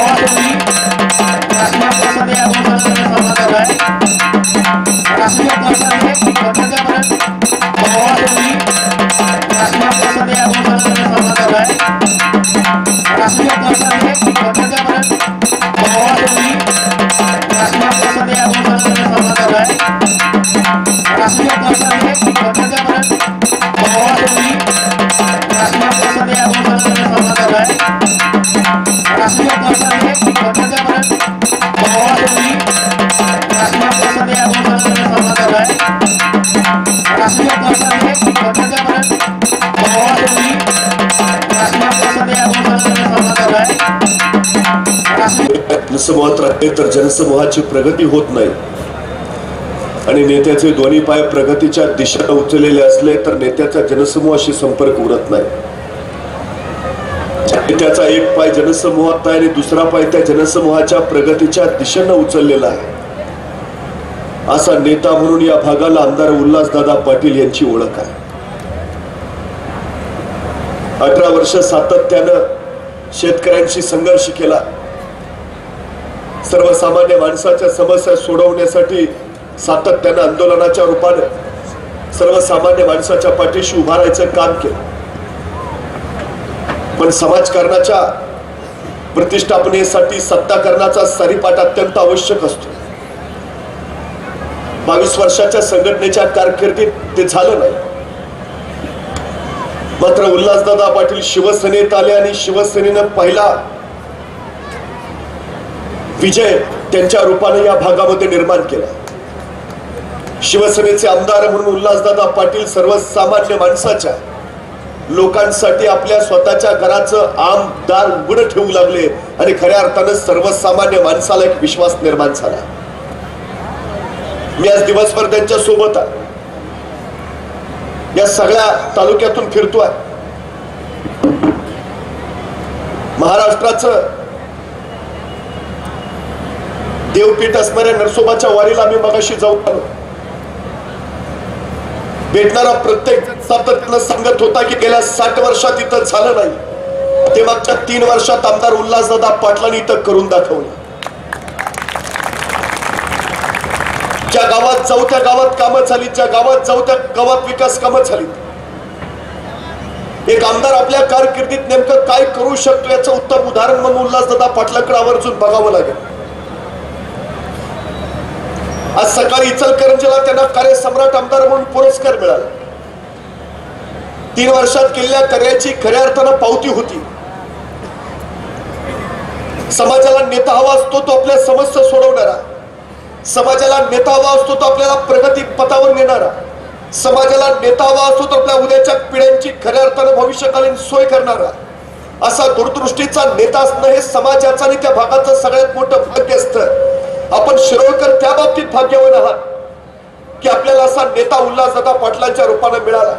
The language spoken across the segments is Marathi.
Thank you. तर जनसमूहाची प्रगती होत नाही. आणि नेत्याचे दोन्ही पाय प्रगतीच्या दिशेने उचललेले असले तर नेत्याचा जनसमूहाशी संपर्क उरत नाही. नेत्याचा एक पाय जनसमूहात नाही आणि दुसरा पाय त्या जनसमूहाच्या प्रगतीच्या दिशेनं उचललेला आहे. असा नेता म्हणून या भागाला आमदार उल्हासदादा पाटील यांची ओळख आहे. अठरा वर्ष सातत्यानं शेतकऱ्यांशी संघर्ष केला. सर्वसामान्य माणसाच्या समस्या सोडवण्यासाठी सातत्यानं आंदोलनाच्या रूपानं सर्वसामान्य माणसाच्या पाठीशी उभारायचं काम केलं. पण समाजकारणाच्या प्रतिष्ठापनेसाठी सत्ताकरणाचा सरीपाट अत्यंत आवश्यक असतो. बावीस वर्षाच्या संघटनेच्या कारकिर्दीत ते झालं नाही. मात्र उल्हासदादा पाटील शिवसेनेत आले आणि शिवसेनेनं पहिला विजय त्यांच्या रूपाने या भागामध्ये निर्माण केला. शिवसेनेचे आमदार म्हणून उल्हासदादा पाटील सर्वसामान्य माणसाच्या लोकांसाठी आपल्या स्वतःच्या घराचं आमदार उघड ठेवू लागले आणि खऱ्या अर्थानं सर्वसामान्य माणसाला एक विश्वास निर्माण झाला. मी आज दिवसभर त्यांच्यासोबत आहे. या सगळ्या तालुक्यातून फिरतोय. महाराष्ट्राचं देवपीठ असणाऱ्या नरसोबाच्या वारीला आम्ही मगाशी जाऊन आलो. भेटणारा प्रत्येक सातत्यानं सांगत होता की गेल्या साठ वर्षात इथं झालं नाही. ते मागच्या तीन वर्षात आमदार उल्हासदादा पाटलांनी इथं करून दाखवलं. ज्या गावात जाऊ त्या गावात कामं झाली ज्या गावात जाऊ त्या गावात विकास कामं झाली. एक आमदार आपल्या कारकिर्दीत नेमकं काय करू शकतो याचं उत्तम उदाहरण म्हणून उल्हासदादा पाटलाकडे आवर्जून बघावं लागेल. आज सकाळी इचलकरंजीला त्यांना कार्यसम्राट आमदार म्हणून पुरस्कार मिळाला. तीन वर्षात केलेल्या कार्याची खऱ्या अर्थानं पावती होती. समाजाला नेता हवा असतो तो आपल्या समस्या सोडवणारा. समाजाला नेता हवा असतो तो आपल्याला प्रगती पथावर नेणारा. समाजाला नेता हवा असतो तो आपल्या उद्याच्या पिढ्यांची खऱ्या अर्थानं भविष्यकालीन सोय करणारा. असा दूरदृष्टीचा नेता असणं हे समाजाचं आणि त्या भागाचं सगळ्यात मोठं भाग्य असतं आपण शिरोळकर त्या बाबतीत भाग्यवान आहात की आपल्याला असा नेता उल्हासदादा पाटलांच्या रूपाने मिळाला.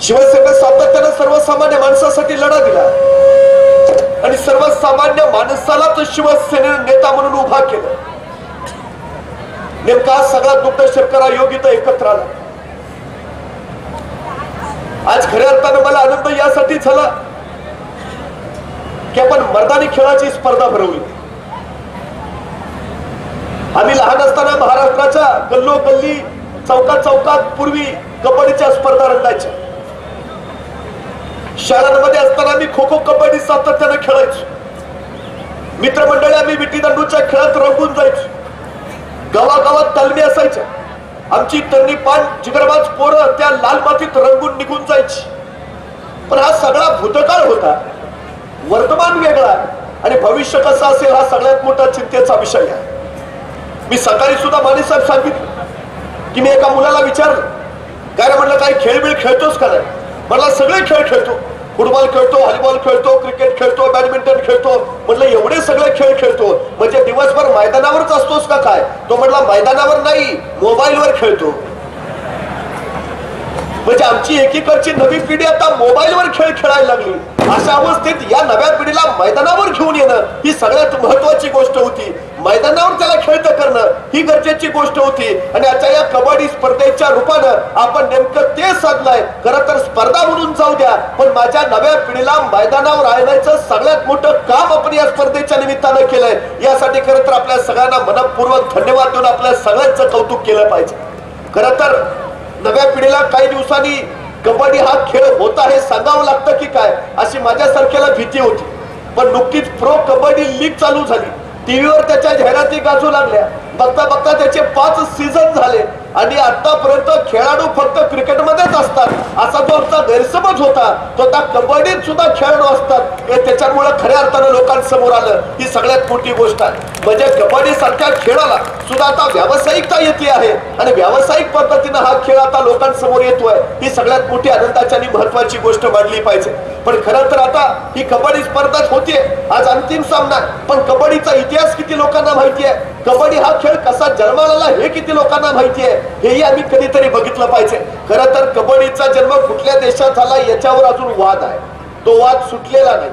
शिवसेने सातत्यानं सर्वसामान्य माणसासाठी लढा दिला. आणि सर्वसामान्य तर शिवसेनेनं नेता म्हणून उभा केलं. नेमका सगळा दुग्ध शेतकरा योगी तर एकत्र आला. आज खऱ्या अर्थानं मला आनंद यासाठी झाला की आपण मर्दानी खेळाची स्पर्धा भरवली. आम्ही लहान असताना महाराष्ट्राच्या गल्लो गल्ली चौकात चौकात पूर्वी कबड्डीच्या स्पर्धा रंगायच्या. शाळांमध्ये असताना मी खो खो कबड्डी सातत्यानं खेळायचो. मित्रमंडळी आम्ही विटी दांडूच्या खेळात रंगून जायचो. गावागावात तालमी असायच्या. आमची तरणी पान जिगरबाज पोरं त्या लाल मातीत रंगून निघून जायची. पण हा सगळा भूतकाळ होता. वर्तमान वेगळा आणि भविष्य कसं असेल हा सगळ्यात मोठा चिंतेचा विषय आहे. मी सकाळी सुद्धा माने साहेब सांगितलं की मी एका मुलाला विचारलं. काय रे म्हटलं काही खेळ बिळ खेळतोस का नाही? म्हटलं सगळे खेळ खेळतो. फुटबॉल खेळतो व्हॉलीबॉल खेळतो क्रिकेट खेळतो बॅडमिंटन खेळतो. म्हटलं एवढे सगळे खेळ खेळतो. म्हणजे दिवसभर मैदानावरच असतोस का काय? तो म्हटला मैदानावर नाही मोबाईलवर खेळतो. म्हणजे आमची एकीकडची नवी पिढी आता मोबाईलवर खेळ खेळायला लागली. अशा अवस्थेत या नव्या पिढीला मैदानावर घेऊन येणं ही सगळ्यात महत्वाची गोष्ट होती. मैदानावर त्याला खेळतं करणं ही गरजेची गोष्ट होती. आणि आता या कबड्डी स्पर्धेच्या रूपानं आपण नेमकं ते साधलंय. खरं तर स्पर्धा म्हणून जाऊ द्या पण माझ्या नव्या पिढीला मैदानावर आणायचं सगळ्यात मोठं काम आपण या स्पर्धेच्या निमित्तानं केलंय. यासाठी खरं तर आपल्या सगळ्यांना मनपूर्वक धन्यवाद देऊन आपल्या सगळ्यांचं कौतुक केलं पाहिजे. खरं तर नव्या पिढीला काही दिवसांनी कबड्डी हा खेळ होता हे सांगावं लागतं की काय अशी माझ्यासारख्याला भीती होती. पण नुकतीच प्रो कबड्डी लीग चालू झाली. टीव्हीवर त्याच्या जाहिराती गाजू लागल्या. बघता बघता त्याचे पाच सीझन झाले. आणि आतापर्यंत खेळाडू फक्त क्रिकेटमध्येच असतात. असा जो आमचा गैरसमज होता तो आता कबड्डीत सुद्धा खेळाडू असतात. हे त्याच्यामुळे खऱ्या अर्थानं लोकांसमोर आलं. ही सगळ्यात मोठी गोष्ट आहे. म्हणजे कबड्डी सारख्या खेळाला सुद्धा आता व्यावसायिकता येते आहे. आणि व्यावसायिक पद्धतीनं हा खेळ आता लोकांसमोर येतोय. ही सगळ्यात मोठी आनंदाची आणि महत्वाची गोष्ट मांडली पाहिजे. पण खरं तर आता ही कबड्डी स्पर्धा होतीये आज अंतिम सामना पण कबड्डीचा इतिहास किती लोकांना माहिती आहे? कबड्डी हा खेळ कसा जन्माला हे किती लोकांना माहिती आहे? हेही आम्ही कधीतरी बघितलं पाहिजे. खरं तर कबड्डीचा जन्म कुठल्या देशात झाला याच्यावर अजून वाद आहे. तो वाद सुटलेला नाही.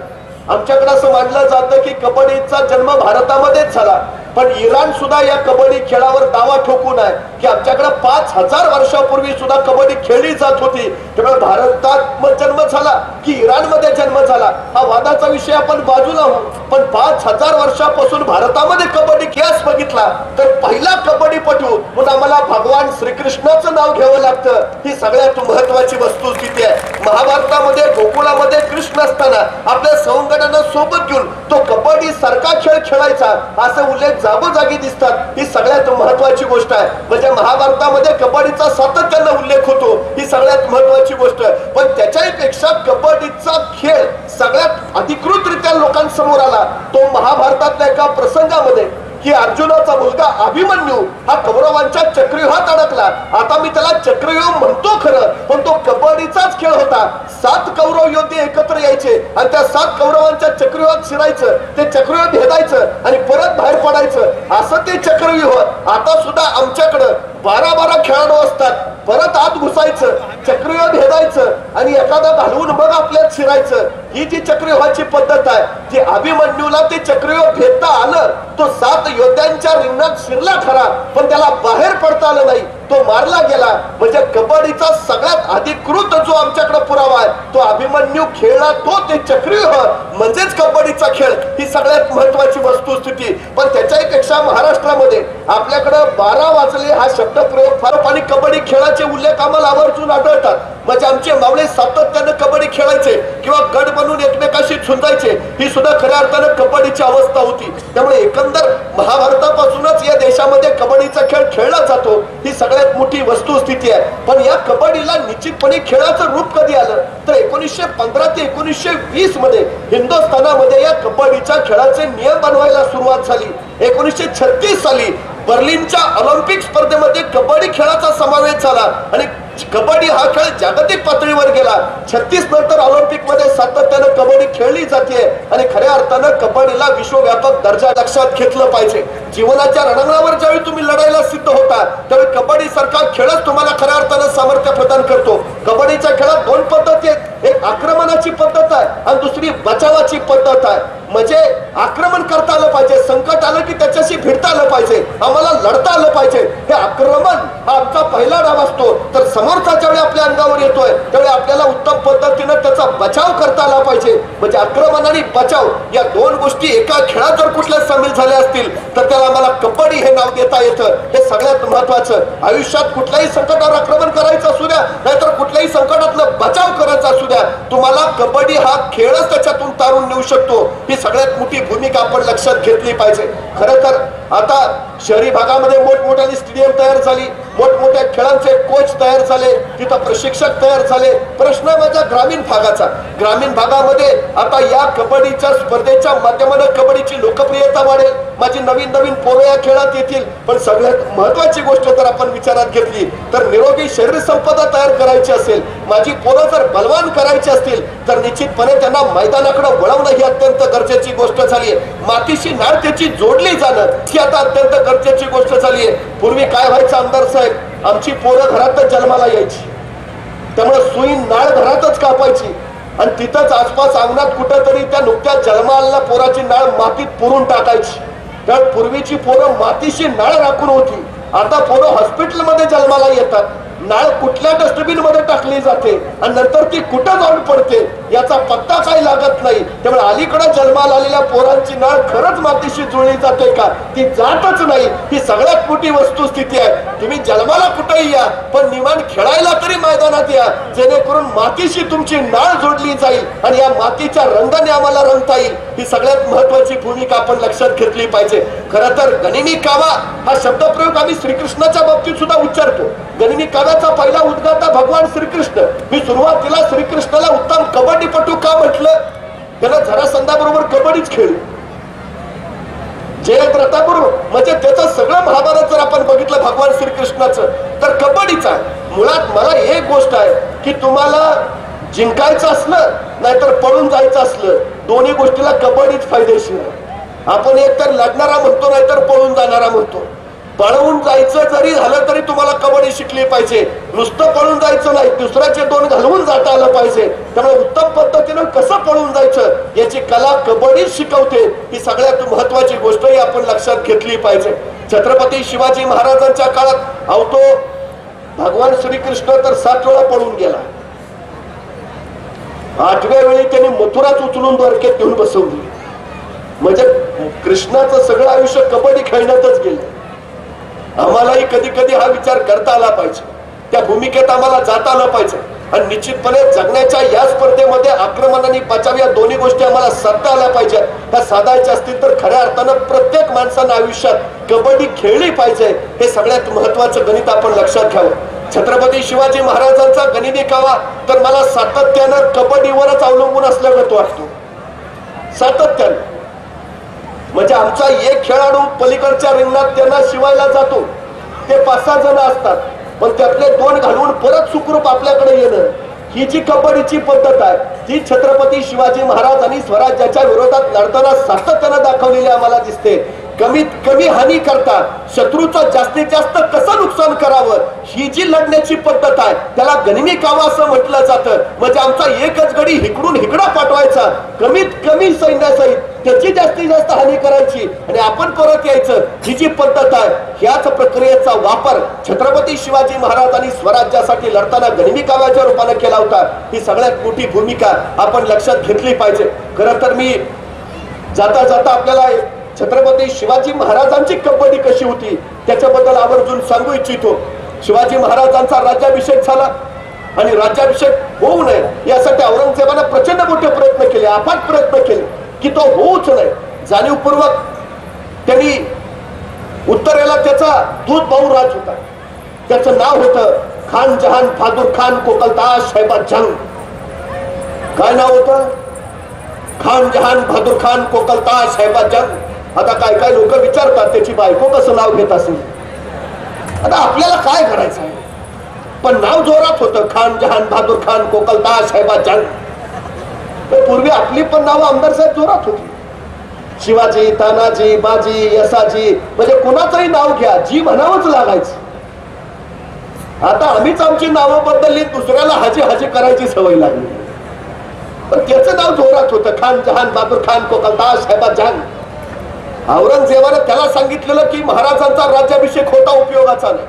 आमच्याकडे असं मानलं जातं की कबड्डीचा जन्म भारतामध्येच झाला. पण इराण सुद्धा या कबड्डी खेळावर दावा ठोकून आहे. की आमच्याकडे पाच हजार वर्षापूर्वी सुद्धा कबड्डी खेळली जात होती. त्यामुळे भारतात मग जन्म झाला की इराणमध्ये जन्म झाला. हा वादाचा विषय आपण बाजूला हो पण पाच हजार वर्षापासून भारतामध्ये कबड्डी खेळास बघितला तर पहिला कबड्डीपटू म्हणून आम्हाला भगवान श्रीकृष्णाचं नाव घ्यावं लागतं. ही सगळ्यात महत्वाची वस्तू स्थिती आहे. महाभारतामध्ये गोकुळामध्ये कृष्ण असताना आपल्या संघटना सोबत घेऊन तो कबड्डी सारखा खेळ खेळायचा असे उल्लेख जागोजागी दिसतात. ही सगळ्यात महत्वाची गोष्ट आहे. म्हणजे महाभारतामध्ये कबड्डीचा सातत्यानं उल्लेख होतो. ही सगळ्यात महत्वाची गोष्ट आहे. पण त्याच्याही पेक्षा कबड्डीचा खेळ सगळ्यात अधिकृतरित्या लोकांसमोर आला. तो महाभारतातल्या एका प्रसंगामध्ये की अर्जुनाचा मुलगा अभिमन्यू हा कौरवांच्या चक्रव्यूहात अडकला. आता मी त्याला चक्रव्यूह म्हणतो खरं पण तो कबड्डीचाच खेळ होता. सात कौरव योद्धे एकत्र यायचे आणि त्या सात कौरवांच्या चक्रव्यूहात शिरायचं ते चक्रव्यूह भेदायचं आणि परत बाहेर पडायचं. असं ते चक्रव्यूह. आता सुद्धा आमच्याकडं बारा बारा खेळाडू असतात. परत आत घुसायचं चक्रव्यूह भेदायचं आणि एखादा घालवून मग आपल्यात शिरायचं. ही जी चक्रव्यूहाची पद्धत आहे जी अभिमन्यूला ते चक्रव्यूह भेटता आलं तो सात योद्ध्यांच्या रिंगणात शिरला खरा पण त्याला बाहेर पडता आलं नाही. तो मारला गेला. म्हणजे कबड्डीचा सगळ्यात अधिकृत जो आमच्याकडे पुरावा आहे तो अभिमन्यू खेळला तो ते चक्रव्यूह म्हणजेच कबड्डीचा खेळ ही सगळ्यात महत्वाची वस्तुस्थिती. पण त्याच्याही पेक्षा महाराष्ट्रामध्ये आपल्याकडं बारा वाजले हा शब्द प्रयोग फार आणि कबड्डी खेळाचे उल्लेख आम्हाला आवर्जून आढळतात. म्हणजे आमचे मावळे सातत्यानं कबड्डी खेळायचे किंवा गट बनून एकमेकाशी झुंजायचे ही सुद्धा खऱ्या अर्थानं कबड्डीची अवस्था होती. त्यामुळे एकंदर महाभारतापासूनच या देशामध्ये कबड्डीचा खेळ खेळला जातो. ही सगळ्यात मोठी वस्तुस्थिती आहे. पण या कबड्डीला निश्चितपणे खेळाचं रूप कधी आलं? तर एकोणीसशे पंधरा ते एकोणीसशे वीसमध्ये हिंदुस्थानामध्ये या कबड्डीच्या खेळाचे नियम बनवायला सुरुवात झाली. एकोणीसशे छत्तीस साली बर्लिनच्या ऑलिम्पिक स्पर्धेमध्ये कबड्डी खेळाचा समावेश झाला. आणि कबड्डी हा खेळ जागतिक पातळीवर गेला. छत्तीस नंतर ऑलिम्पिकमध्ये सातत्यानं कबड्डी खेळली जाते. आणि खऱ्या अर्थानं कबड्डीला विश्वव्यापक दर्जा लक्षात घेतलं पाहिजे. जीवनाच्या रणांगणावर ज्यावेळी तुम्ही लढायला सिद्ध होता त्यावेळी कबड्डी सारखा खेळच तुम्हाला खऱ्या अर्थानं सामर्थ्य प्रदान करतो. कबड्डीच्या खेळात दोन पद्धती आहेत. एक आक्रमणाची पद्धत आहे आणि दुसरी बचावाची पद्धत आहे. म्हणजे आक्रमण करता आलं पाहिजे संकट आलं की त्याच्याशी भिडता आलं पाहिजे आम्हाला लढता आलं पाहिजे. हे आक्रमण हा आमचा पहिला डाव असतो. तर समोरचा ज्यावेळी आपल्या अंगावर येतोय त्यावेळी आपल्याला उत्तम पद्धतीनं त्याचा बचाव करता आला पाहिजे. म्हणजे आक्रमण आणि बचाव या दोन गोष्टी एका खेळात जर कुठल्या सामील झाल्या असतील तर त्याला आम्हाला कबड्डी हे नाव देता येतं. हे सगळ्यात महत्वाचं आयुष्यात कुठल्याही संकटावर आक्रमण करायचं असू द्या नाहीतर कुठल्याही संकटातलं बचाव करायचा असू द्या. तुम्हाला कबड्डी हा खेळच त्याच्यातून तारून नेऊ शकतो. ही सगळ्यात मोठी भूमिका आपण लक्षात घेतली पाहिजे. खरं तर आता शहरी भागामध्ये मोठमोठ्याने स्टेडियम तयार झाली. मोठमोठ्या खेळांचे कोच तयार झाले तिथं प्रशिक्षक तयार झाले. प्रश्न माझ्या ग्रामीण भागाचा. ग्रामीण भागामध्ये आता या कबड्डीच्या स्पर्धेच्या माध्यमानं कबड्डीची लोकप्रियता वाढेल. माझी नवीन नवीन पोरं या खेळात येतील. पण सगळ्यात महत्वाची गोष्ट जर आपण विचारात घेतली तर निरोगी शरीर संपदा तयार करायची असेल माझी पोरं जर बलवान करायची असतील तर निश्चितपणे त्यांना मैदानाकडे वळवणं ही अत्यंत गरजेची गोष्ट झाली आहे मातीशी नाळ त्याची जोडली जाणं ही आता अत्यंत गरजेची गोष्ट झाली आहे पूर्वी काय व्हायचं आमदार साहेब? आमची पोरं घरातच जन्माला यायची. त्यामुळे सुई नाळ घरातच कापायची. आणि तिथंच आसपास अंगणात कुठंतरी त्या नुकत्या जन्माला पोराची नाळ मातीत पुरून टाकायची. कारण पूर्वीची पोरं मातीशी नाळ राखून होती. आता पोरं हॉस्पिटलमध्ये जन्माला येतात. नाळ कुठल्या डस्टबिनमध्ये टाकली जाते. आणि नंतर ती कुठं जाऊन पडते? याचा पत्ता काही लागत नाही. त्यामुळे अलीकडे जन्माला आलेल्या पोरांची नाळ खरंच मातीशी जुळली जाते का? ती जातच नाही. ही सगळ्यात मोठी वस्तुस्थिती आहे. तुम्ही जन्माला कुठेही या पण निमान खेळायला तरी मैदानात या. जेणेकरून मातीशी तुमची नाळ जोडली जाईल आणि या मातीच्या रंगाने आम्हाला रंगता येईल. ही सगळ्यात महत्वाची भूमिका आपण लक्षात घेतली पाहिजे. खर तर गणिनी कावा हा शब्दप्रयोग आम्ही श्रीकृष्णाच्या बाबतीत सुद्धा उच्चारतो. गणिनी काव्याचा पहिला उद्गाता भगवान श्रीकृष्ण. मी सुरुवातीला श्रीकृष्णाला उत्तम कबड्डीपटू का म्हटलं? त्याला जरासंधाबरोबर कबड्डीच खेळली जयद्रथाबरोबर म्हणजे त्याचं सगळं महाभारत जर आपण बघितलं भगवान श्रीकृष्णाचं तर कबड्डीचा आहे. मुळात मला एक गोष्ट आहे की तुम्हाला जिंकायचं असलं नाहीतर पळून जायचं असलं दोन्ही गोष्टीला कबड्डीच फायदेशीर आहे. आपण एक तर लढणारा म्हणतो नाहीतर पळून जाणारा म्हणतो. पळवून जायचं जरी झालं तरी तुम्हाला कबड्डी शिकली पाहिजे? नुसतं पळून जायचं नाही दुसऱ्याचे दोन घालवून जाता आलं पाहिजे. त्यामुळे उत्तम पद्धतीनं कसं पळून जायचं? याची कला कबड्डी शिकवते. ही सगळ्यात महत्वाची गोष्टही आपण लक्षात घेतली पाहिजे. छत्रपती शिवाजी महाराजांच्या काळात अवतो भगवान श्रीकृष्ण तर सात वेळा पळून गेला. आठव्या वेळी त्यांनी मथुराच उचलून द्वारकेत घेऊन बसवली. म्हणजे कृष्णाचं सगळं आयुष्य कबड्डी खेळण्यातच गेलं. आम्हालाही कधी कधी हा विचार करता आला पाहिजे. त्या भूमिकेत आम्हाला जाता आलं पाहिजे. आणि निश्चितपणे जगण्याच्या या स्पर्धेमध्ये आक्रमण आणि बचाव या दोन्ही गोष्टी आम्हाला साधता आल्या पाहिजेत. त्या साधायच्या असतील तर खऱ्या अर्थानं प्रत्येक माणसानं आयुष्यात कबड्डी खेळली पाहिजे. हे सगळ्यात महत्वाचं गणित आपण लक्षात घ्यावं. छत्रपती शिवाजी महाराजांचा गणित कावा तर मला सातत्यानं कबड्डीवरच अवलंबून असल्यागत वाटतो. सातत्यानं. म्हणजे आमचा एक खेळाडू पलीकडच्या रिंगणात त्यांना शिवायला जातो. ते पाच सहा जण असतात. पण त्यातले दोन घालून परत सुखरूप आपल्याकडे येणं ही जी कबड्डीची पद्धत आहे ती छत्रपती शिवाजी महाराज आणि स्वराज्याच्या विरोधात लढताना सातत्यानं दाखवलेली आम्हाला दिसते. कमीत कमी हानी करता शत्रूचं जास्तीत जास्त कसं नुकसान करावं? ही जी लढण्याची पद्धत आहे त्याला गनिमी कावा असं म्हटलं जातं. म्हणजे आमचा एकच गडी हिकडून हिकडा पाठवायचा. कमीत कमी सैन्यासहित त्याची जास्तीत जास्त हानी करायची. आणि आपण परत यायचं. ही जी पद्धत आहे ह्याच प्रक्रियेचा वापर छत्रपती शिवाजी महाराज आणि स्वराज्यासाठी लढताना गनिमी काव्याच्या रूपाने केला होता. ही सगळ्यात मोठी भूमिका आपण लक्षात घेतली पाहिजे. खरं तर मी जाता जाता आपल्याला छत्रपती शिवाजी महाराजांची कंपनी कशी होती त्याच्याबद्दल आवर्जून सांगू इच्छितो. शिवाजी महाराजांचा राज्याभिषेक झाला आणि राज्याभिषेक होऊ नये यासाठी औरंगजेबानं प्रचंड मोठे प्रयत्न केले अफाट प्रयत्न केले की तो होऊच नये. जाणीवपूर्वक त्यांनी उत्तरेला त्याचा दूध भाऊ राज होता. त्याचं नाव होतं खान जहान फादूर खान कोकलताज शहबाज जंग काय नाव होतं? खान जहान फादूर खान कोकलताज शहबाज जंग आता काय काय लोक विचारतात त्याची बायको कसं नाव घेत असेल? आता आपल्याला काय करायचं आहे? पण नाव जोरात होतं खान जहान बहादूर खान कोकलदा शहबाज जान तर पूर्वी आपली पण नावं आमदार साहेब जोरात होती. शिवाजी तानाजी बाजी यसाजी म्हणजे कुणाचंही नाव घ्या जी म्हणावंच लागायचं. आता आम्हीच आमची नावं बदलली दुसऱ्याला हाजी हाजी करायची सवय लागली. पण त्याचं नाव जोरात होतं खान जहान बहादूर खान कोकलदास साहेबा औरंगजेबाने त्याला सांगितलेलं की महाराजांचा राज्याभिषेक होता उपयोगाचा नाही.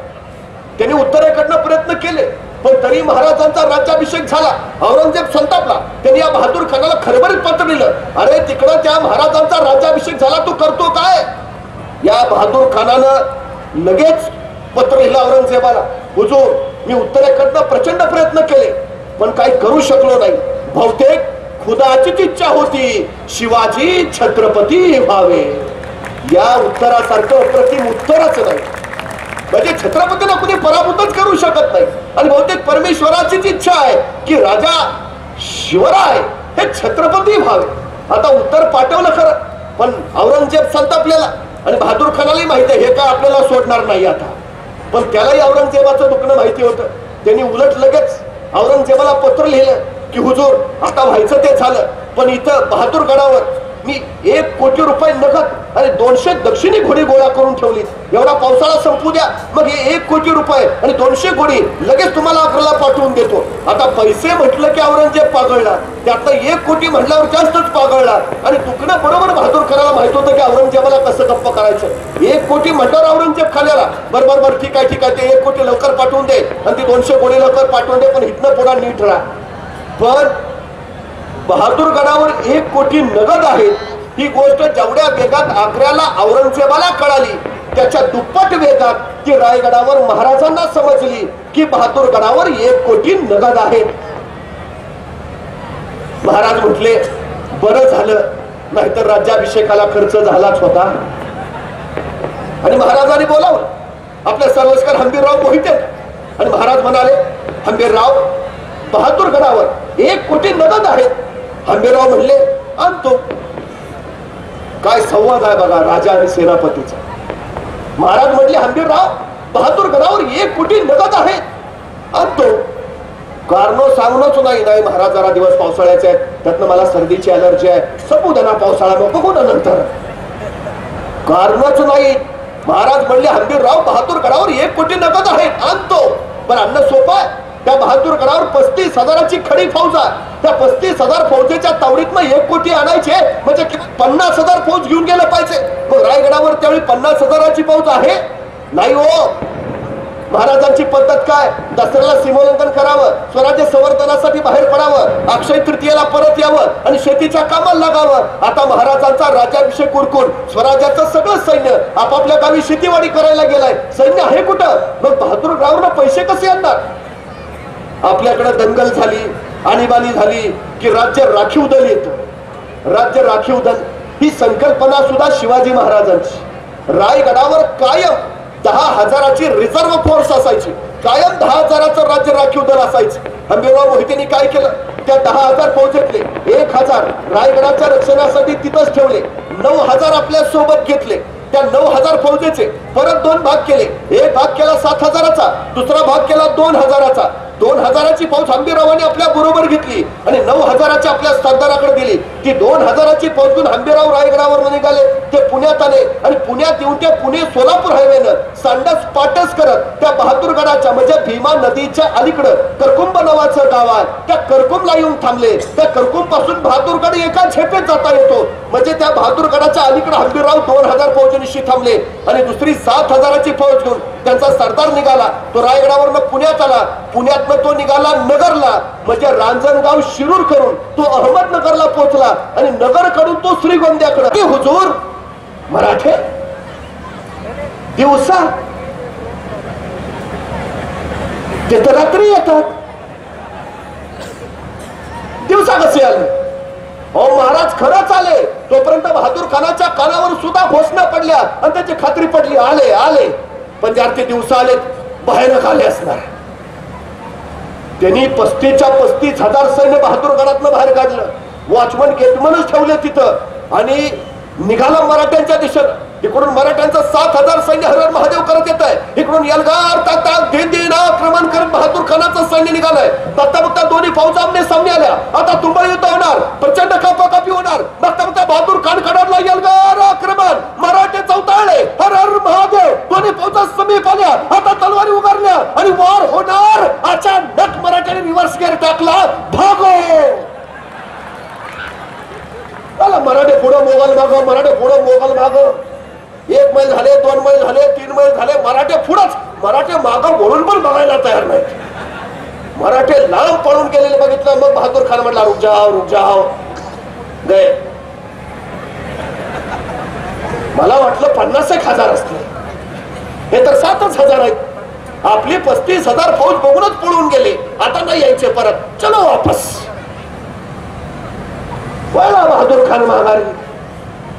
त्यांनी उत्तरेकडनं प्रयत्न केले पण तरी महाराजांचा राज्याभिषेक झाला. औरंगजेब संतापला. त्यांनी या बहादूर खानाला खरबरीत पत्र लिहिलं. अरे तिकडं त्या महाराजांचा राज्याभिषेक झाला तू करतो काय? या बहादूर खानानं लगेच पत्र लिहिलं औरंगजेबाला. हुजूर मी उत्तरेकडनं प्रचंड प्रयत्न केले पण काही करू शकलो नाही. बहुतेक खुदाचीच इच्छा होती. शिवाजी छत्रपती व्हावे. या उत्तरासारखं अप्रतिम उत्तरच नाही. म्हणजे छत्रपतीला कुणी पराभूतच करू शकत नाही. आणि बहुतेक परमेश्वराचीच इच्छा आहे की राजा शिवराय हे छत्रपती व्हावे. आता उत्तर पाठवलं खरं पण औरंगजेब संतापलेला. आणि बहादूर खानालाही माहिती आहे हे काय आपल्याला सोडणार नाही आता. पण त्यालाही औरंगजेबाचं दुखणं माहिती होतं. त्यांनी उलट लगेच औरंगजेबाला पत्र लिहिलं की हुजूर आता व्हायचं ते झालं. पण इथं बहादूर गडावर मी एक कोटी रुपये नगद आणि दोनशे दक्षिणी घोडी गोळा करून ठेवली. एवढा पावसाळा संपू द्या मग हे एक कोटी रुपये आणि दोनशे घोडी लगेच तुम्हाला अकराला पाठवून देतो. आता पैसे म्हटलं की औरंगजेब पागळला. त्यातलं एक कोटी म्हटल्यावर जास्तच पागळला. आणि दुखणं बरोबर बहादूर करायला माहीत होतं की औरंगजेबाला कसं गप्प करायचं. एक कोटी म्हटल्यावर औरंगजेब खाल्याला. बरोबर बरं ठीक आहे ठीक आहे ते एक कोटी लवकर पाठवून दे. आणि ती दोनशे घोडी लवकर पाठवून दे पण इथनं पुन्हा नीट राहा. पण बहादूर गडावर एक कोटी नगद आहे ही गोष्ट जेवढ्या वेगात आग्र्याला औरंगजेबाला कळाली त्याच्या दुप्पट वेगात ती रायगडावर महाराजांना समजली की बहादूर गडावर एक कोटी नगद आहेत. महाराज म्हटले बरं झालं नाहीतर राज्याभिषेकाला खर्च झालाच होता. आणि महाराजांनी बोलावलं आपले सर्वस्कर हंबीरराव मोहिते. आणि महाराज म्हणाले हंबीरराव बहादूर गडावर एक कोटी नगद आहेत. हंबीराव म्हणले आणतो. काय संवाद आहे बघा राजा आणि सेनापतीचा. महाराज म्हटले हंबीरराव बहादूर गडावर एक कोटी नगद आहेत. आणतो. कारण सांगणंच नाही नाही महाराज जरा दिवस पावसाळ्याचे आहेत. त्यातनं मला सर्दीची अलर्जी आहे. सपू त्यांना पावसाळा मग बघू ना नंतर. कारणच नाही. महाराज म्हणले हंबीरराव बहादूर गडावर एक कोटी नगद आहेत. आणतो. पण अन्न सोपं आहे. त्या बहादूर गडावर पस्तीस हजाराची खडी फौज आहे. त्या पस्तीस हजार फौजेच्या तावडीत एक कोटी आणायचे म्हणजे पन्नास हजार फौज घेऊन गेलं पाहिजे. मग रायगडावर त्यावेळी पन्नास हजाराची फौज आहे? नाही हो. महाराजांची पद्धत काय? दसऱ्याला सीमोल्लंघन करावं स्वराज्य संवर्धनासाठी बाहेर पडावं अक्षय तृतीयेला परत यावं आणि शेतीच्या कामाला लागावं. आता महाराजांचा राजाभिषेक उरकून स्वराज्याचं सगळं सैन्य आपापल्या गावी शेतीवाडी करायला गेलाय. सैन्य आहे कुठं? मग बहादूर गावनं पैसे कसे आणणार? आपल्याकडे दंगल झाली आणीबाणी झाली की राज्य राखीव दल येतं. राज्य राखीव दल ही संकल्पना सुद्धा शिवाजी महाराजांची. रायगडावर कायम दहा हजाराची रिझर्व्ह फोर्स असायची. कायम दहा हजाराचं राज्य राखीव दल असायचं. हंबीरराव मोहितेंनी काय केलं? त्या दहा हजार फौजेतले एक हजार रायगडाच्या रक्षणासाठी तिथंच ठेवले. नऊ हजार आपल्यासोबत घेतले. त्या नऊ हजार फौजेचे. परत दोन भाग केले. एक भाग केला सात हजाराचा दुसरा भाग केला दोन हजाराचा. दोन हजाराची फौज हंबीरावाने आपल्या बरोबर घेतली आणि नऊ हजाराची आपल्या सरदाराकडे दिली. ती दोन हजाराची फौज घेऊन हंबीराव रायगडावर निघाले. ते पुण्यात आले आणि पुण्यात येऊन ते पुणे सोलापूर हायवेनं सांडस पाटस करत त्या बहादूरगडाच्या म्हणजे भीमा नदीच्या अलीकडं करकुंब नावाचं गाव आहे. त्या करकुंबला येऊन थांबले. त्या करकुंबपासून बहादूरगड एका झेपेत जाता येतो. म्हणजे त्या बहादूरगडाच्या अलीकडे हंबीरराव दोन हजार फौजनिशी थांबले आणि दुसरी सात हजाराची फौज घेऊन त्यांचा सरदार निघाला तो रायगडावरनं पुण्यात आला. पुण्यातनं तो निघाला नगरला. म्हणजे रांजणगाव शिरूर करून तो अहमदनगरला पोहोचला आणि नगरकडून तो श्रीगोंद्याकडे. हुजूर! मराठे? दिवसा? ते तर रात्री येतात. दिवसा कसे आले? हो महाराज खरंच आले. तोपर्यंत बहादूर खानाच्या कानावर सुद्धा घोषणा पडल्या आणि त्याची खात्री पडली. आले आले. पण त्यात ते दिवसा आले भयानक आले असणार. त्यांनी पस्तीसच्या पस्तीस हजार सैन्य बहादूर गडातनं बाहेर काढलं. वॉचमन गेटमनच ठेवले तिथं. आणि निघाला मराठ्यांच्या दिशेनं. इकडून मराठ्यांचं सात हजार सैन्य हरण महादेव करत येत आहे. इकडून यलगार ताक ताक दिन दिन आक्रमण करत बहादूर खानाचं बघता बघता दोन्ही फौज आमने सामने आल्या. आता तुंबळ युद्ध होणार. प्रचंड कापाकापी होणार. बघता बघता बहादूर खान कडाडला यलगार आक्रमण. मराठे चौताळले हर हर महादेव. दोन्ही फौजा समीप आल्या. आता तलवारी उगारल्या. आणि वार होणार. अचानक मराठ्याने रिव्हर्स गिअर टाकला. भागो! आला मराठे पुढं मोगल माग मराठे पुढं मोगल माग. एक मैल झाले दोन मैल झाले तीन मैल झाले. मराठे पुढंच. मराठे माग बोलून पण बघायला तयार नाहीत. मराठे लांब पळून गेलेले बघितलं मग बहादूर खान म्हटला रुक जाओ रुक जाओ. गए मला वाटलं पन्नास एक हजार असते हे तर सातच हजार आहेत. आपली पस्तीस हजार फौज बघूनच पळून गेले. आता नाही यायचे परत. चलो वापस. वळला बहादूर खान महागारी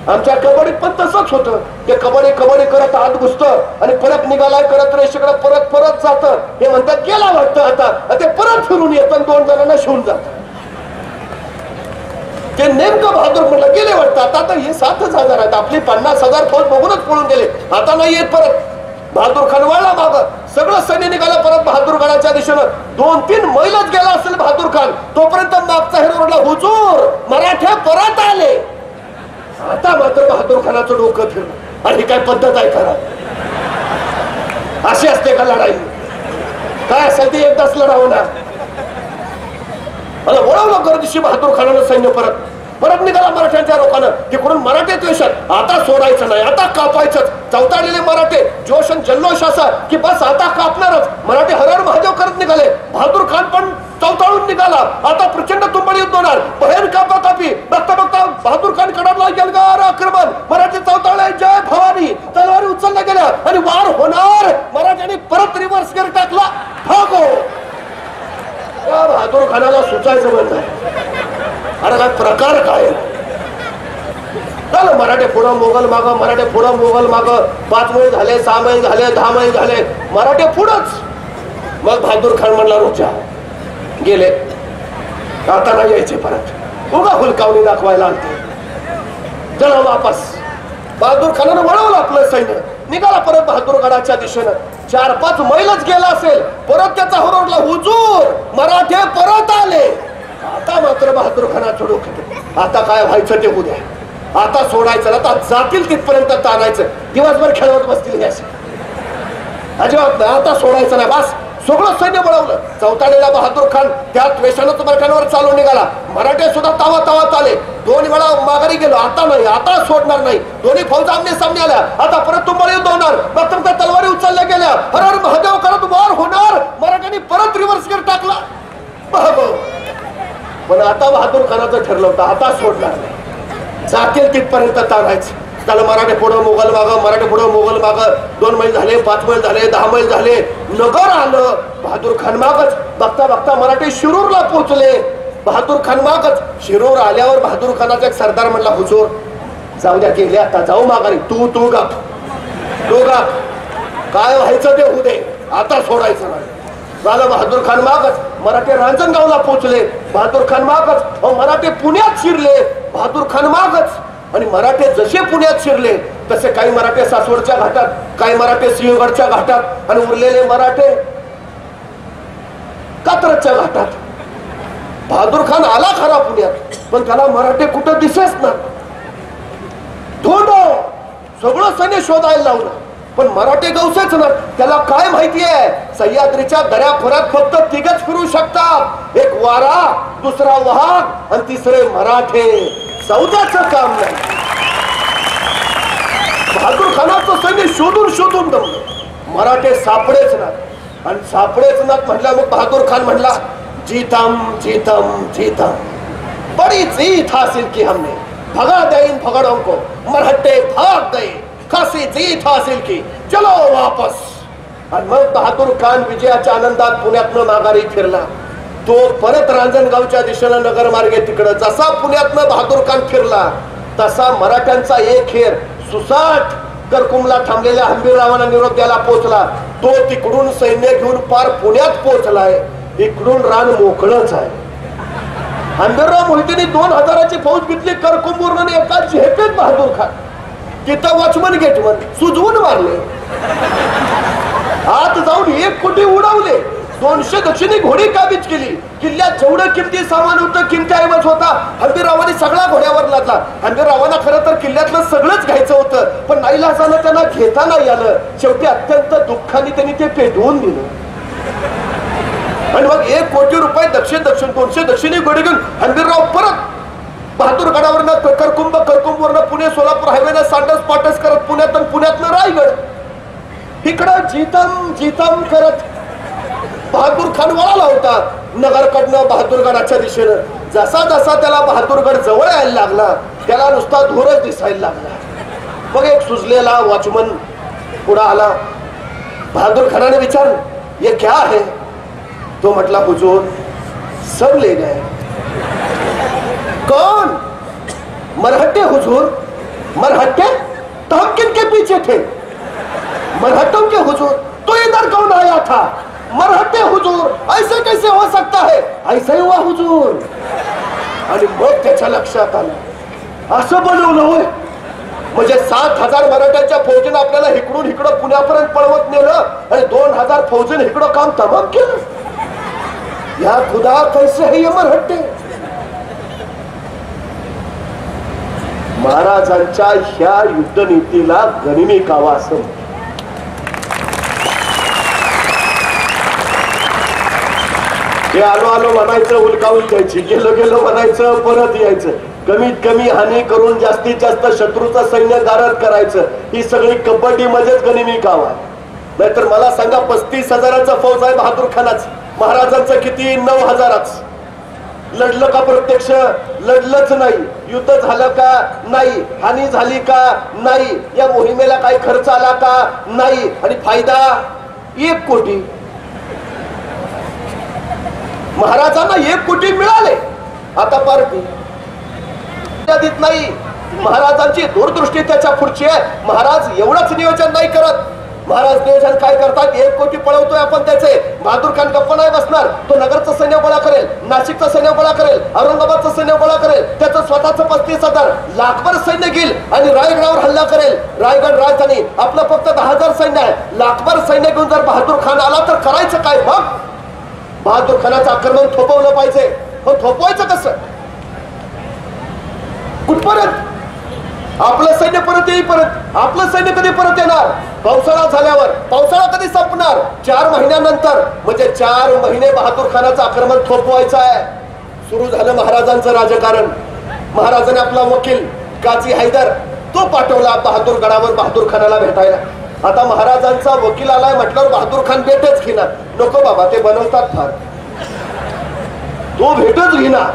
आमच्या कबड्डीत पण तसंच होतं. ते कबड्डी कबड्डी करत आत घुसत आणि परत निघालाय करत रेषेकडे परत परत जात. हे म्हणतात गेला वाटतं आता ते परत फिरून येत आणि दोन जणांना शिवून जात. ते नेमकं बहादूर म्हटलं गेले वाटतं. आता तर हे सातच हजार आहेत. आपली पन्नास हजार फौज बघूनच पळून गेले. आता नाही येत परत. बहादूर खान वळला माग. सगळं सैन्य निघालं परत बहादूर गडाच्या दिशेनं. दोन तीन मैलच गेला असेल बहादूर खान. तोपर्यंत मागचा हिरो म्हटला हुजूर मराठे परत आले. आता मात्र बहादूर खानाचं डोकं फिरलं आणि काय पद्धत आहे खरा? अशी असते का लढाई? काय असेल ते एकदाच लढावं ना मला बोलावलं कर दिवशी बहादूर खानानं सैन्य परत. परत निघाला मराठ्यांच्या लोकांना तिकडून मराठे द्वेषात. आता सोडायचं नाही आता कापायचंच चौताळलेले मराठे जोश आणि जल्लोष असा की बस आता कापणारच. मराठे हरहर महादेव करत निघाले. बहादूर खान पण चौताळून निघाला. आता प्रचंड तुंबडी युद्ध होणार बहेर कापा कापी बघता बघता बहादूर खान कडाला गेलगार आक्रमण. मराठी चौताळले जय भवानी. तलवारी उचलल्या गेल्या. आणि वार होणार. मराठ्यांनी परत रिव्हर्स गेअर टाकला. भागो. त्या बहादूर खानाला सुचायचं म्हणलं. अरे काय प्रकार काय? आहे? झालं मराठे पुढं मोगल माग. मराठे पुढं मोगल माग. पाच मैल झाले सहा मैल झाले दहा मैल झाले. मराठे पुढंच. मग बहादूर खान म्हणला रोजा. गेले. आता नाही यायचे परत. उगा हुलकावणी दाखवायला आणते. चला वापस. बहादूर खानानं वळवलं आपलं सैन्य. निघाला परत बहादूरगडाच्या दिशेनं. चार पाच मैलच गेला असेल. परत त्याचा हरवला हुजूर. मराठे परत आले. आता मात्र बहादूर खानाचं डोकं आता काय व्हायचं ते उद्या. आता सोडायचं ना आता जातील तिथपर्यंत ताणायचं दिवसभर खेळवत बसतील अजिबात नाही. आता सोडायचं नाही. बस. सगळं सैन्य बळवलं. चौथाडेला बहादूर खान त्या द्वेषानं खानवर चालून निघाला. मराठे सुद्धा तावा तावात आले दोन वेळा माघारी गेलो. आता नाही आता सोडणार नाही. दोन्ही फौजा आमने सामने आल्या. आता परत तुम्हाला युद्ध होणार प्रथम त्या तलवारी उचलल्या गेल्या. हर हर महादेव करत वार होणार. मराठ्यांनी परत रिव्हर्स गेअर टाकला. पण आता बहादूर खानाचं ठरलं होतं. आता सोडणार नाही. जातील तिथपर्यंत ताणायचं त्याला मराठे पुढं मोगल माग मराठे पुढं मोगल माग. दोन मैल झाले पाच मैल झाले दहा मैल झाले. नगर आलं. बहादूर खान मागच. बघता बघता मराठे शिरूरला पोहोचले. बहादूर खान मागच. शिरूर आल्यावर बहादूर खानाचा एक सरदार म्हणला हुजूर जाऊ द्या गेले आता. जाऊ माघारी. तू तू गाप. तू गाप. काय व्हायचं ते होऊ दे. आता सोडायचं नाही. झालं बहादूर खान मागच. मराठे रांजणगावला पोहोचले. बहादूर खान मागच. अहो, मराठे पुण्यात शिरले. बहादूर खान मागच. आणि मराठे जसे पुण्यात शिरले तसे काही मराठे सासवडच्या घाटात काही मराठे सिंहगडच्या घाटात आणि उरलेले मराठे कात्रच्या घाटात. बहादूर खान आला खरा पुण्यात पण त्याला मराठे कुठं दिसेच ना धोंड! सगळं सैन्य शोधायला लावलं पण मराठे गवसेच ना. त्याला काय माहिती आहे? सह्याद्रीच्या दऱ्याखोऱ्यात फक्त तिघच फिरू शकतात. एक वारा दुसरा वाहक आणि तिसरे मराठे. सौदाचं काम नाही. बहादूर खानाचं सैन्य शोधून शोधून दमलं. मराठे सापडेच ना. आणि सापडेच ना म्हटलं मग बहादूर खान म्हणला जीतम जीतम जीतम. बड़ी जीत हासिल की हमने. भगा दे इन भगड़ों को. मरहट्टे भाग गए खासी जीत हासिल की. चलो वापस. आणि मग बहादूर खान विजयाच्या आनंदात पुण्यातनं माघारी फिरला. तो परत रांजणगावच्या दिशेनं नगरमार्गे तिकडं. जसा पुण्यातनं बहादूर खान फिरला तसा मराठ्यांचा एक हेर सुसाट करकुमला थांबलेल्या हंबीररावांना निरोप द्यायला पोहोचला. तो तिकडून सैन्य घेऊन पार पुण्यात पोहोचलाय. इकडून रान मोकळच आहे. हंबीरराव मोहितेने दोन हजाराची फौज घेतली करकुंबूर्ण एका झेपेत बहादूर खान. तिथं वॉचमन गेटवर सुजवून मारले. आत जाऊन एक कोटी उडवले. दोनशे दक्षिणी घोडी काबीज केली. किल्ल्यात जेवढं किमती सामान होतं किमती ऐवज होता हंबीररावांनी सगळा घोड्यावर लादला. हंबीररावांना खरं तर किल्ल्यातलं सगळंच घ्यायचं होतं पण नाईलाजानं त्यांना घेता नाही आलं. शेवटी अत्यंत दुःखाने त्यांनी ते पेटवून दिलं. आणि मग एक कोटी रुपये दक्षिण दक्षिण दोनशे दक्षिणी घोडी घेऊन हंबीरराव परत बहादूर गडावरनं करकुंभ करकुंभवरनं पुणे सोलापूर हायवेनं सांडस पाटस करत पुण्यात पुण्यातनं रायगड. इकडं जीतम जीतम करत बहादूर खान वळाला होता. नगरकडनं बहादूरगडाच्या दिशेनं. जसा जसा त्याला बहादूरगड जवळ यायला लागला त्याला नुसता धोरच दिसायला लागला. मग एक सुजलेला वॉचमन पुढे आला. बहादूर खानाने विचारलं ये क्या है? तो म्हटला हुजूर सब ले गए. कौन? मरहट्टे हुजूर. मरहट्टे? तो हम किनके पीछे थे? मरहट्टों के हुजूर. तो इधर कौन आया था? मरहट्टे हुजूर. ऐसे कैसे हो सकता है? ऐसे हुआ हुजूर. आणि मग त्याच्या लक्षात आलं. असं बनवलं होय. म्हणजे सात हजार मराठ्यांच्या फौजेनं आपल्याला इकडून इकडं पुण्यापर्यंत पळवत नेलं आणि दोन हजार फौजेनं इकडं काम तमाम केलं. या खुदा कैसे हे मरहट्टे महाराजांच्या ह्या युद्धनीतीला गणिमी कावा असं हे आलो आलो म्हणायचं उलकावून द्यायची गेलो गेलो म्हणायचं परत यायचं. कमीत कमी हानी करून जास्तीत जास्त शत्रूचं सैन्य गारद करायचं. ही सगळी कबड्डी मध्येच गनिमी काम आहे. नाहीतर मला सांगा पस्तीस हजाराचा फौज आहे बहादूर खानाच महाराजांचं किती? नऊ हजाराच. लढलं का प्रत्यक्ष? लढलंच नाही. युद्ध झालं का? नाही. हानी झाली का? नाही. या मोहिमेला काही खर्च आला का? नाही. आणि फायदा? एक कोटी. महाराजांना एक कोटी मिळाले. आता पार्टी नाही. महाराजांची दूरदृष्टी त्याच्या पुढची आहे. महाराज एवढंच नियोजन नाही करत. महाराज नियोजन काय करतात? एक कोटी पळवतोय आपण त्याचे. बहादूर खान गप्पा नाही बसणार. तो नगरचं सैन्य गोळा करेल नाशिकचं सैन्य गोळा करेल औरंगाबादचं सैन्य गोळा करेल त्याचं स्वतःचं पस्तीस हजार लाखभर सैन्य घेईल आणि रायगडावर हल्ला करेल. रायगड राजधानी आपलं फक्त दहा हजार सैन्य आहे. लाखभर सैन्य घेऊन जर बहादूर खान आला तर करायचं काय मग? बहादूर खानाचं आक्रमण थोपवलं पाहिजे. पण थोपवायचं कसं? कुठपर्यंत? आपलं सैन्य परत येईपर्यंत. आपलं सैन्य कधी परत येणार? पावसाळा झाल्यावर. पावसाळा कधी संपणार? चार महिन्यानंतर. म्हणजे चार महिने बहादूर खानाचं आक्रमण थोपवायचं आहे. सुरू झालं महाराजांचं राजकारण. महाराजांनी आपला वकील काजी हैदर तो पाठवला बहादूर गडावर बहादूर खानाला भेटायला. आता महाराजांचा वकील आलाय म्हटल्यावर बहादूर खान भेटच घेणार. नको बाबा ते बनवतात फार. तो भेटच घेणार.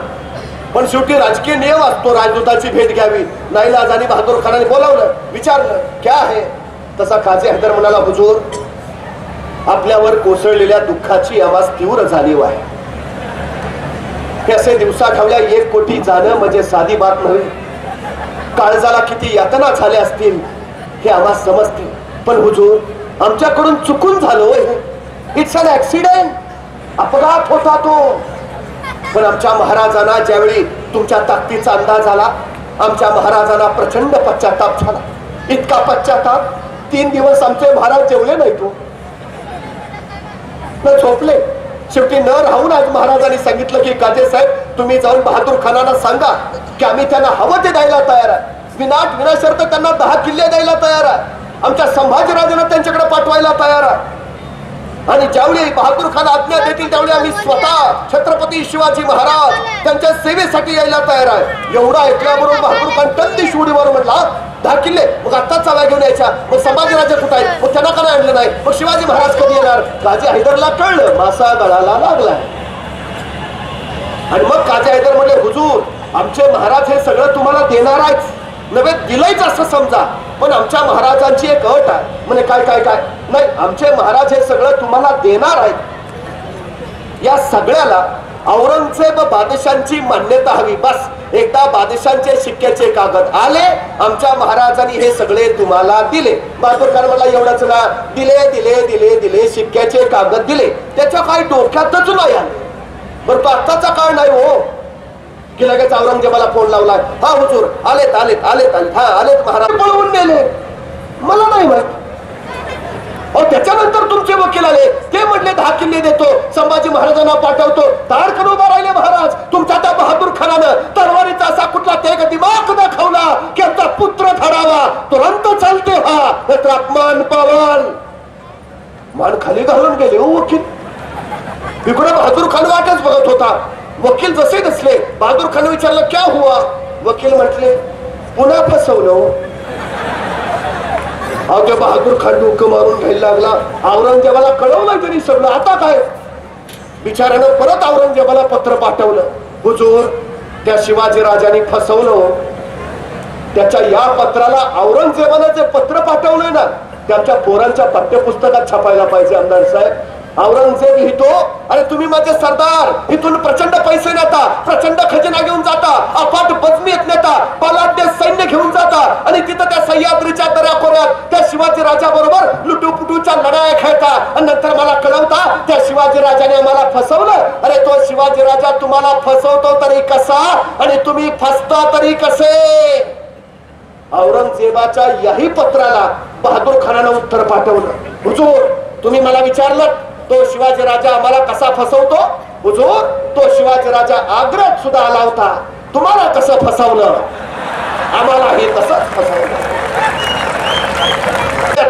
पण शेवटी राजकीय नियम असतो राजदूताची भेट घ्यावी. नाईलाजानी बहादूर खानाने बोलावलं विचारलं क्या आहे तसा काझी हैदर म्हणाला हुजूर आपल्यावर कोसळलेल्या दुःखाची आवाज तीव्र जाणीव आहे हे असे दिवसा ठेवल्या एक कोटी जाणं म्हणजे साधी बात नव्हे. काळजाला किती यातना झाल्या असतील हे आम्हाला समजते पण हुजूर आमच्याकडून चुकून झालो इट्स अन ऍक्सिडेंट अपघात होता तो. पण आमच्या महाराजांना ज्यावेळी तुमच्या ताकदीचा अंदाज आला आमच्या महाराजांना प्रचंड पश्चाताप झाला. इतका पश्चाताप तीन दिवस आमचे महाराज जेवले नाही तो हो. न झोपले. शेवटी न राहून आज महाराजांनी सांगितलं की काजे साहेब तुम्ही जाऊन बहादूर खानाला सांगा की आम्ही त्यांना हवं ते द्यायला तयार आहे. विनाट विनाशर्त त्यांना दहा किल्ले द्यायला तयार आहे. आमच्या संभाजीराजांना त्यांच्याकडे पाठवायला तयार आहे. आणि ज्यावेळी बहादूर खान आज्ञा देतील त्यावेळी आम्ही स्वतः छत्रपती शिवाजी महाराज त्यांच्या सेवेसाठी यायला तयार आहे. एवढा ऐकल्याबरोबर बहादूर खान टंदी शिवडीवर म्हणला दहा किल्ले मग आत्ताच चाव्या घेऊन यायच्या. मग संभाजीराजे कुठं आहेत? मग त्यांना का आणलं नाही? मग शिवाजी महाराज कधी येणार? काजी हैदरला कळलं मासा गळाला लागलाय. आणि मग काजी हैदर म्हणले हुजूर आमचे महाराज हे सगळं तुम्हाला देणार आहेत. नव्हे दिलंच असं समजा. पण आमच्या महाराजांची एक अट आहे. म्हणजे काय काय काय? नाही आमचे महाराज हे सगळं तुम्हाला देणार आहेत. या सगळ्याला औरंगजेब बादशांची मान्यता हवी. बस एकदा बादशांचे शिक्क्याचे कागद आले आमच्या महाराजांनी हे सगळे तुम्हाला दिले. बहादूरकर मला एवढंच ना दिले दिले दिले दिले शिक्क्याचे कागद दिले. त्याच्या काही डोक्यातच नाही आले. बरं तो आत्ताचा काळ नाही हो. की लगेच औरंगजेबाला फोन लावलाय. हा हुजूर आलेत आलेत आलेत आलेत. हा आलेत महाराज. पळवून नेले. मला नाही माहीत. त्याच्यानंतर तुमचे वकील आले. ते म्हणले दहा किल्ले देतो. संभाजी महाराजांना पाठवतो. तार ताडकन उभा राहिले महाराज. तुमच्या त्या बहादूर खानानं तरवारीचा असा कुठला ते दिमाग दाखवला की आमचा पुत्र धडावा. तुरंत चालते हा. नाहीतर अपमान पावाल. मान खाली घालून गेले हो वकील. इकडे बहादूर खान वाटच बघत होता. वकील जसे नसले बहादूर खान विचारलं क्या हुआ? वकील म्हटले पुन्हा फसवलं. अवघ्या बहादूर खान डोकं मारून घ्यायला लागला. औरंगजेबाला कळवलं तरी सगळं. आता काय? बिचारानं परत औरंगजेबाला पत्र पाठवलं. हुजूर त्या शिवाजी राजाने फसवलं. त्याच्या या पत्राला औरंगजेबाला जे पत्र पाठवलंय ना त्यांच्या पोरांच्या पाठ्यपुस्तकात छापायला पाहिजे आमदार साहेब. औरंगजेब लिहितो अरे तुम्ही माझे सरदार. इथून प्रचंड पैसे नेता प्रचंड खजिना घेऊन जाता अफाट बजमीत नेता बलाढ्य सैन्य घेऊन जाता आणि तिथं त्या सह्याद्रीच्या दर्याखोऱ्यात त्या शिवाजी राजा बरोबर लुटूपुटूच्या लढाया खेळता. आणि नंतर मला कळवता त्या शिवाजी राजाने आम्हाला फसवलं. अरे तो शिवाजी राजा तुम्हाला फसवतो तरी कसा? आणि तुम्ही फसता तरी कसे? औरंगजेबाच्या याही पत्राला बहादूर खानानं उत्तर पाठवलं. हुजूर तुम्ही मला विचारलं तो शिवाजी राजा आम्हाला कसा फसवतो? हुजूर तो शिवाजी राजा आग्र्यात सुद्धा आला होता. तुम्हाला कसं फसवलं? आम्हाला हे तसंच फसवलं.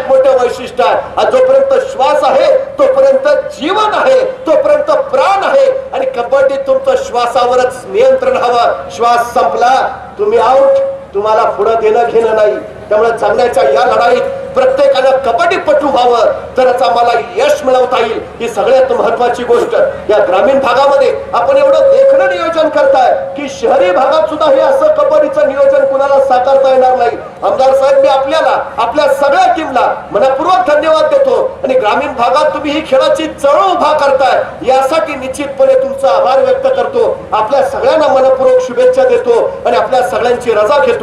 मोठं वैशिष्ट्य आहे. जोपर्यंत श्वास आहे तोपर्यंत जीवन आहे तोपर्यंत प्राण आहे. आणि कबड्डी तुमचं श्वासावरच नियंत्रण हवं. श्वास संपला तुम्ही आउट तुम्हाला पुढं देणं घेणं नाही. त्यामुळे जगण्याच्या या लढाईत प्रत्येकानं कबड्डीपटू व्हावं. तरच आम्हाला यश मिळवता येईल. ही सगळ्यात महत्वाची गोष्ट. या ग्रामीण भागामध्ये आपण एवढं देखणं नियोजन करताय की शहरी भागात सुद्धा हे असं कबड्डीचं नियोजन कुणाला साकारता येणार नाही. आमदार साहेब मी आपल्याला आपल्या सगळ्या टीमला मनपूर्वक धन्यवाद देतो. आणि ग्रामीण भागात तुम्ही ही खेळाची चळवळ उभा करताय. यासाठी निश्चितपणे तुमचा आभार व्यक्त करतो. आपल्या सगळ्यांना मनपूर्वक शुभेच्छा देतो. आणि आपल्या सगळ्यांची रजा घेतो.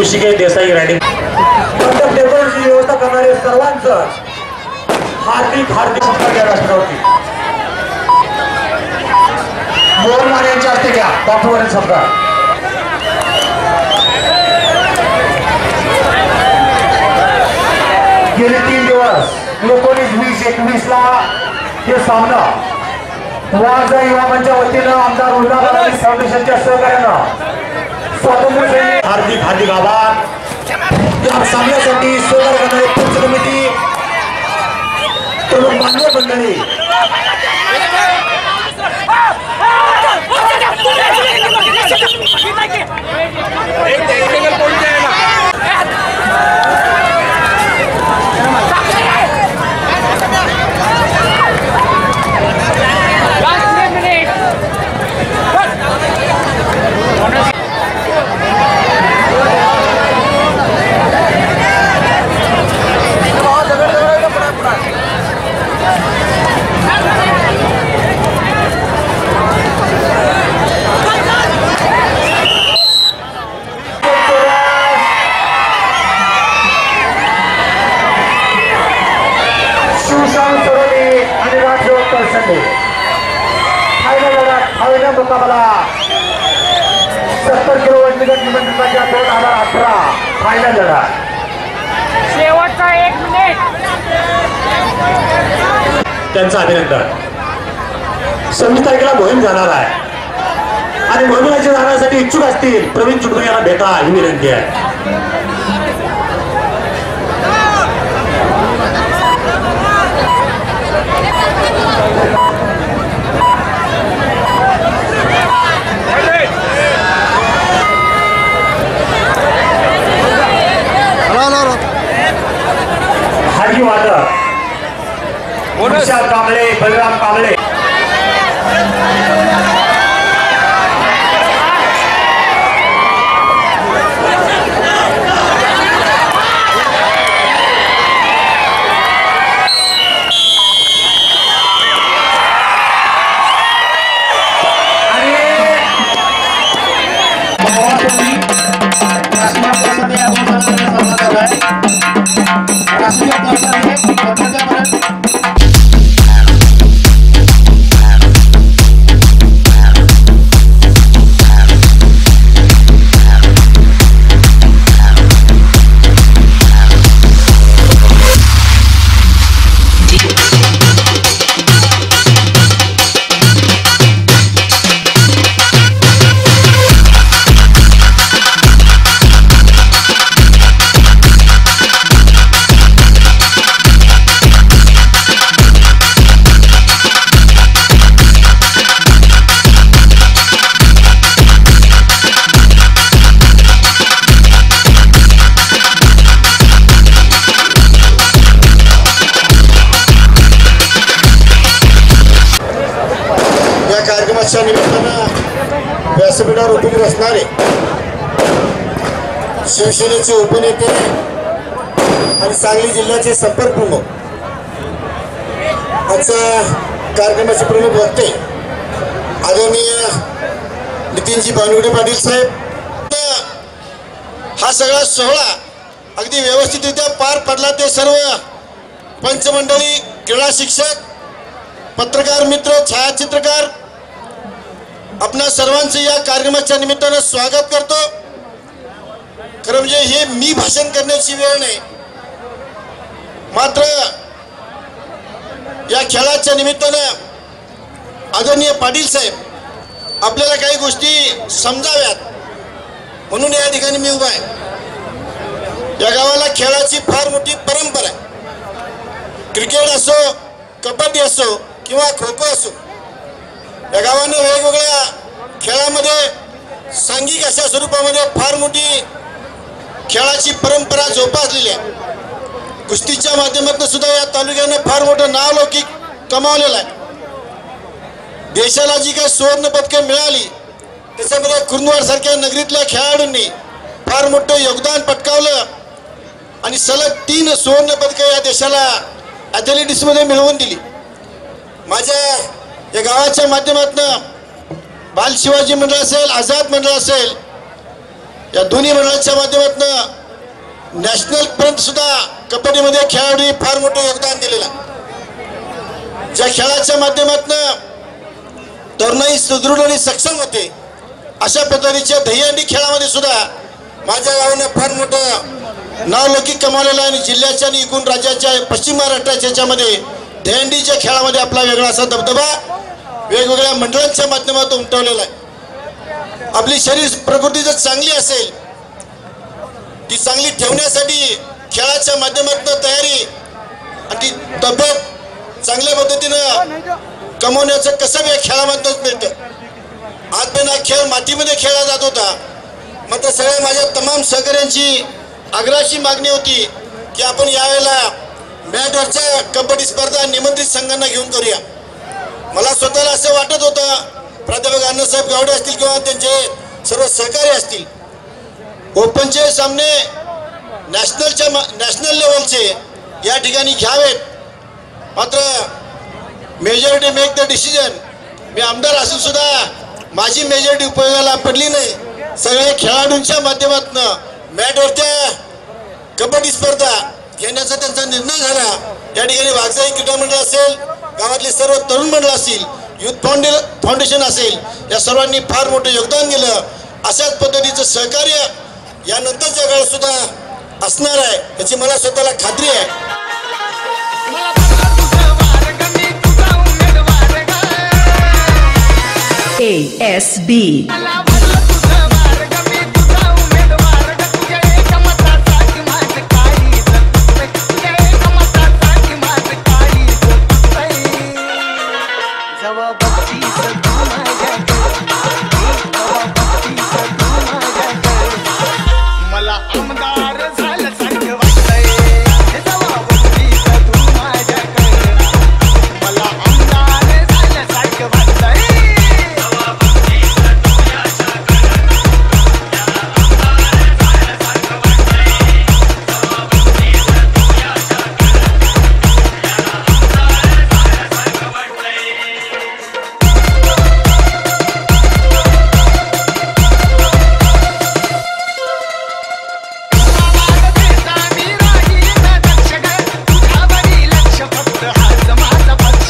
ऋषिकेश देसाई राणी. मंडप व्यवस्था करणारे सर्वांचं हार्दिक हार्दिक सत्कार या राष्ट्रावरती. मोहनवार यांच्या हस्ते घ्या. बापूवरील सत्कार गेले तीन दिवस एकोणीस वीस एकवीस ला हे सामना वाजा युवा मंच्या वतीनं आमदार उल्हाबाद फाउंडेशनच्या सहकार्यानं स्वातंत्र्य सैनिक हार्दिक हार्दिक आभार या सामन्यासाठी सहकार्य करणारे पंच कमिटी तरुण बांधव मंडळी Come on. त्यांचं अभिनंदन. सव्वीस तारखेला मोहीम जाणार आहे. आणि मोहिमेच्या जाण्यासाठी इच्छुक असतील प्रवीण चुटकुले यांना भेटा ही विनंती आहे. हरगी विशाल कांबळे बलराम कांबळे. सांगली जिल्ह्याचे संपर्क प्रमुख. आजच्या कार्यक्रमाचे प्रमुख वक्ते आदरणीय नितीनजी भानुगडे पाटील साहेब. हा सगळा सोहळा अगदी व्यवस्थितरित्या पार पडला ते सर्व पंचमंडळी क्रीडा शिक्षक पत्रकार मित्र छायाचित्रकार आपणा सर्वांचं या कार्यक्रमाच्या निमित्तानं स्वागत करतो. खरं म्हणजे हे मी भाषण करण्याची वेळ नाही. मात्र या खेळाच्या निमित्तानं आदरणीय पाटील साहेब आपल्याला काही गोष्टी समजाव्यात. म्हणून या ठिकाणी मी उभा आहे. या गावाला खेळाची फार मोठी परंपरा आहे. क्रिकेट असो कबड्डी असो किंवा खो खो असो या गावानं वेगवेगळ्या खेळामध्ये सांघिक अशा स्वरूपामध्ये फार मोठी खेळाची परंपरा जोपासलेली आहे. कुस्तीच्या माध्यमातून सुद्धा या तालुक्यानं फार मोठं नाव लौकिक कमावलेलं आहे. देशाला जी काही सुवर्ण पदकं मिळाली त्याच्यामध्ये कुर्नवाड सारख्या नगरीतल्या खेळाडूंनी फार मोठं योगदान पटकावलं आणि सलग तीन सुवर्ण पदकं या देशाला ॲथलेटिक्समध्ये मिळवून दिली. माझ्या या गावाच्या माध्यमातून बाल शिवाजी मंडळ असेल आझाद मंडळ असेल या दोन्ही मंडळाच्या माध्यमातून नॅशनल पर्यंत सुद्धा कबड्डीमध्ये खेळाडूंनी फार मोठं योगदान दिलेलं आहे. ज्या खेळाच्या माध्यमातून तरुणाई सुदृढ आणि सक्षम होते अशा पद्धतीच्या दहीहंडी खेळामध्ये सुद्धा माझ्या गावानं फार मोठं नाव लौकिक कमावलेलं आहे आणि जिल्ह्याच्या आणि एकूण राज्याच्या पश्चिम महाराष्ट्राच्या याच्यामध्ये दहीहंडीच्या खेळामध्ये आपला वेगळा असा दबदबा वेगवेगळ्या मंडळांच्या माध्यमातून उमटवलेला आहे. आपली शरीर प्रकृती जर चांगली असेल ती चांगली ठेवण्यासाठी खेळाच्या माध्यमातून तयारी आणि ती तब्येत चांगल्या पद्धतीनं कमवण्याचं कसं या खेळामधूनच मिळतं. पण हा खेळ मातीमध्ये खेळला जात होता. मात्र सगळ्या माझ्या तमाम सहकाऱ्यांची आग्रहाची मागणी होती की आपण यावेळेला मॅटवरच्या कबड्डी स्पर्धा निमंत्रित संघांना घेऊन करूया. मला स्वतःला असं वाटत होतं प्राध्यापक अण्णासाहेब गावडे असतील किंवा त्यांचे सर्व सहकारी असतील. ओपनचे सामने नॅशनलच्या नॅशनल लेवलचे या ठिकाणी घ्यावेत. मात्र मेजॉरिटी मेक द डिसिजन मी आमदार असून सुद्धा माझी मेजॉरिटी उपयोगाला पडली नाही. सगळ्या खेळाडूंच्या माध्यमातून मॅटवरच्या कबड्डी स्पर्धा घेण्याचा त्यांचा निर्णय झाला. या ठिकाणी वाघजाई क्रीडा मंडळ असेल गावातले सर्व तरुण मंडळ असतील युथ फाउंडे फाउंडेशन असेल या सर्वांनी फार मोठं योगदान दिलं. अशाच पद्धतीचं सहकार्य यानंतरच्या काळात सुद्धा असणार आहे. याची मला स्वतःला खात्री आहे. मला बघा ASB